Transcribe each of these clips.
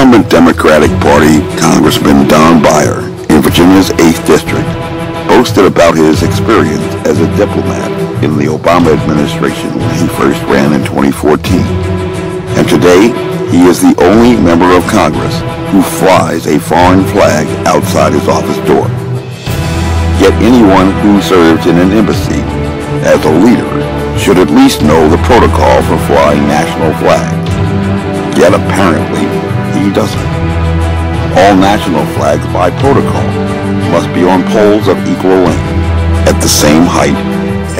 Incumbent Democratic Party Congressman Don Beyer in Virginia's 8th District boasted about his experience as a diplomat in the Obama administration when he first ran in 2014. And today, he is the only member of Congress who flies a foreign flag outside his office door. Yet anyone who serves in an embassy as a leader should at least know the protocol for flying national flags. Yet apparently, he doesn't. All national flags by protocol must be on poles of equal length, at the same height,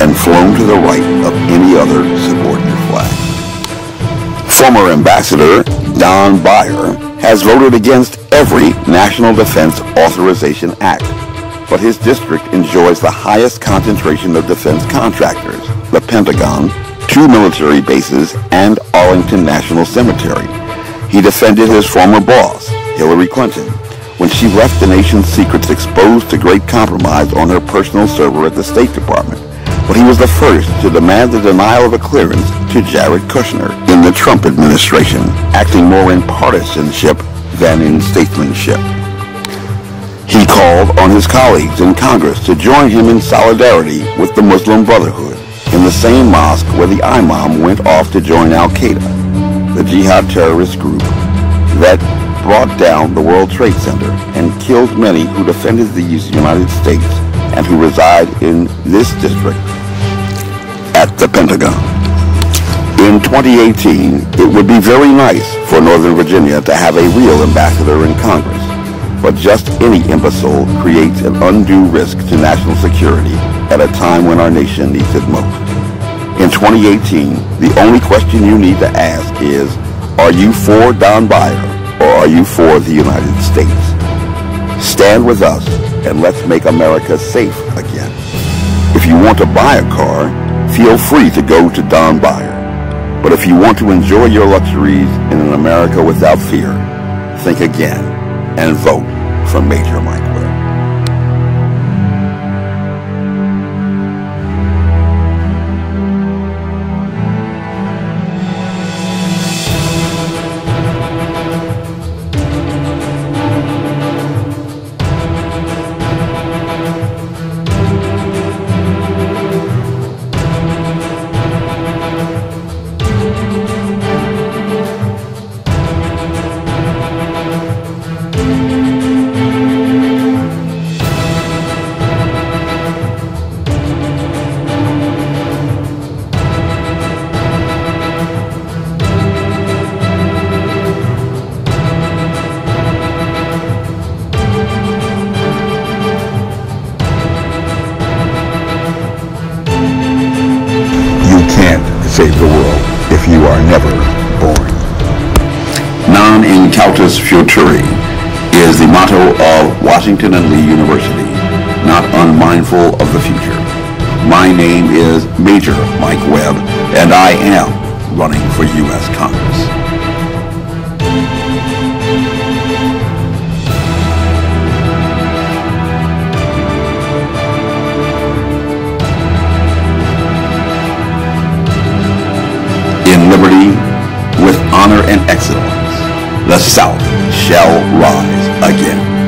and flown to the right of any other subordinate flag. Former Ambassador Don Beyer has voted against every National Defense Authorization Act, but his district enjoys the highest concentration of defense contractors, the Pentagon, two military bases, and Arlington National Cemetery. He defended his former boss, Hillary Clinton, when she left the nation's secrets exposed to great compromise on her personal server at the State Department. But he was the first to demand the denial of a clearance to Jared Kushner in the Trump administration, acting more in partisanship than in statesmanship. He called on his colleagues in Congress to join him in solidarity with the Muslim Brotherhood in the same mosque where the imam went off to join Al-Qaeda, jihad terrorist group that brought down the World Trade Center and killed many who defended the United States and who reside in this district at the Pentagon. In 2018, it would be very nice for Northern Virginia to have a real ambassador in Congress, but just any imbecile creates an undue risk to national security at a time when our nation needs it most. In 2018, the only question you need to ask is, are you for Don Beyer or are you for the United States? Stand with us and let's make America safe again. If you want to buy a car, feel free to go to Don Beyer. But if you want to enjoy your luxuries in an America without fear, think again and vote for Major Mike. Save the world if you are never born. Non incautus futuri is the motto of Washington and Lee University, not unmindful of the future. My name is Major Mike Webb, and I am running for U.S. Congress. And excellence, the South shall rise again.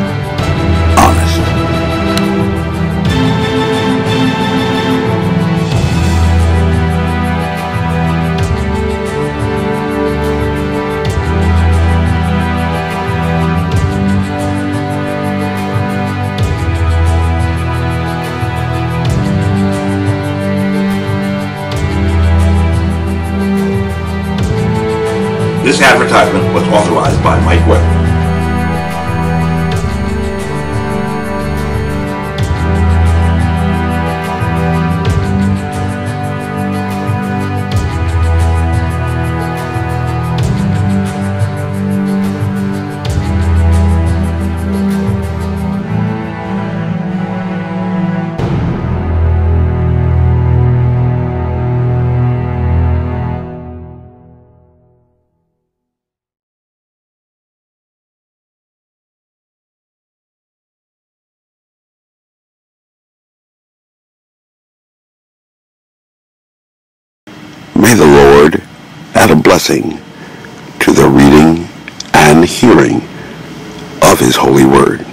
This advertisement was authorized by Mike Webb. May the Lord add a blessing to the reading and hearing of his holy word.